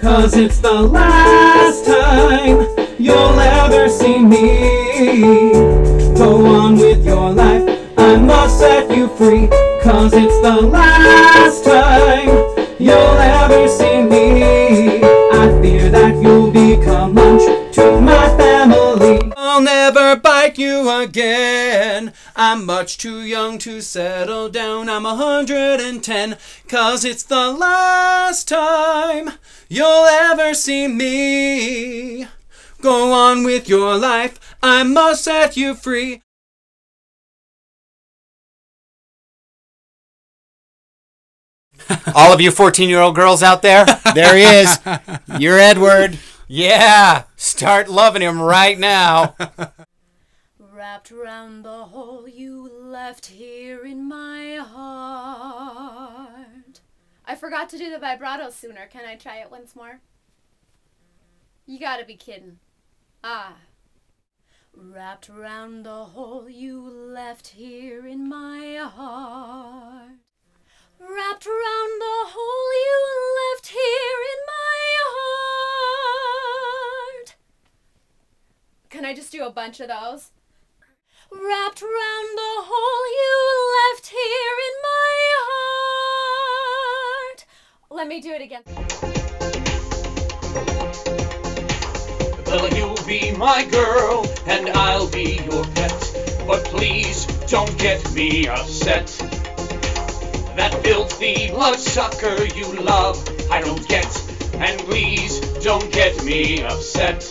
Cause it's the last time you'll ever see me. Go on with your life, I must set you free. Cause it's the last time you'll ever see me. You again. I'm much too young to settle down. I'm a 110. Cause it's the last time you'll ever see me. Go on with your life. I must set you free. All of you 14 year old girls out there, there he is. You're Edward. Yeah, start loving him right now. Wrapped round the hole you left here in my heart. I forgot to do the vibrato sooner. Can I try it once more? You gotta be kidding. Ah. Wrapped round the hole you left here in my heart. Wrapped round the hole you left here in my heart. Can I just do a bunch of those? Wrapped round the hole you left here in my heart. Let me do it again. Well, you'll be my girl, and I'll be your pet. But please don't get me upset. That filthy bloodsucker you love, I don't get. And please don't get me upset.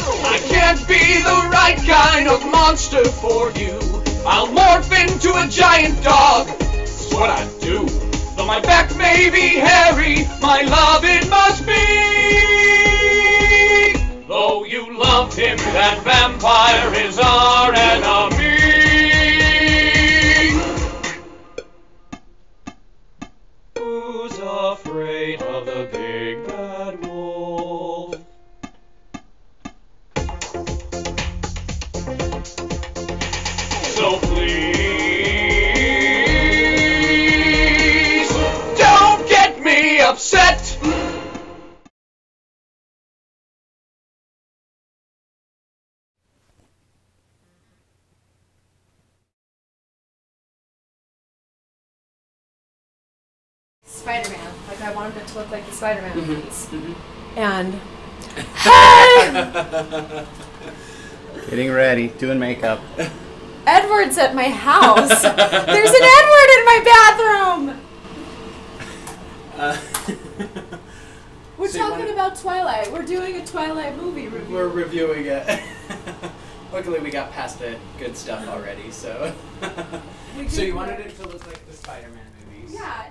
I can't be the right kind of monster for you. I'll morph into a giant dog. It's what I do. Though my back may be hairy, my love it must be. Though you loved him, that vampire is our enemy. Who's afraid So please don't get me upset. Spider Man. Like, I wanted it to look like the Spider Man mm-hmm. movies. Mm-hmm. And. Getting ready, doing makeup. Edward's at my house. There's an Edward in my bathroom. Uh, We're So talking about Twilight. We're doing a Twilight movie review. We're reviewing it. Luckily, we got past the good stuff already, so. So you wanted it to look like the Spider-Man movies. Yeah,